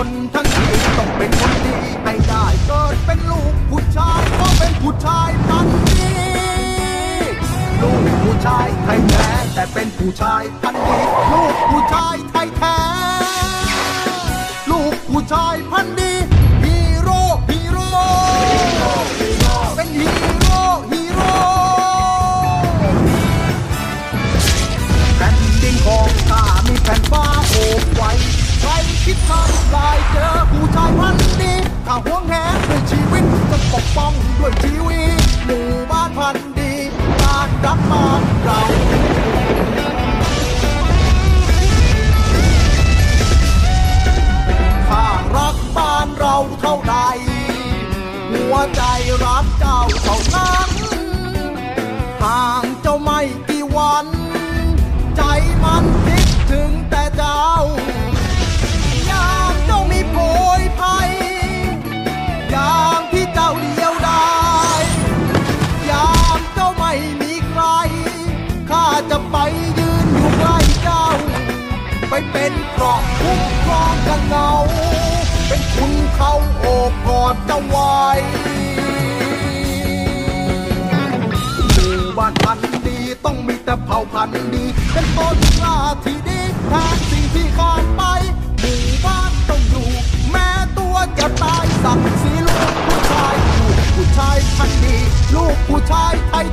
คนทั้งทีต้องเป็นคนดีให้ได้เกิดเป็นลูกผู้ชายก็เป็นผู้ชายพันธุ์ดีลูกผู้ชายไทยแท้แต่เป็นผู้ชายพันธุ์ดีลูกผู้ชายไทยแท้ลูกผู้ชายพันดีฮีโร่ฮีโร่เป็นฮีโร่ฮีโร่แผ่นดินของข้ามีแผ่นฟ้าโอบไว้ ครคิดทำลายเจอผู้ชายพันดีถ้าหวงแหนด้วยชีวิตจะปกป้องด้วยชีวิตหมู่บ้านพันดีการรักบ้านเราถ้ารักบ้านเราเท่าใดหัวใจรักเจ้าเท่านั้นห่าง ไปเป็นเกราะคุ้มครองกันเงา เป็นคุณเขาโอบกอดเจ้าไว้หมู่บ้านพันธ์ดีต้องมีแต่เผ่าพันธ์ดี เป็นต้นกล้าที่ดีแทนสิ่งที่ขาดไปหมู่บ้านต้องอยู่ แม้ตัวจะตายสักดิ์ศรีลูกผู้ชายลูกผู้ชายพันธ์ดี ลูกผู้ชายไทย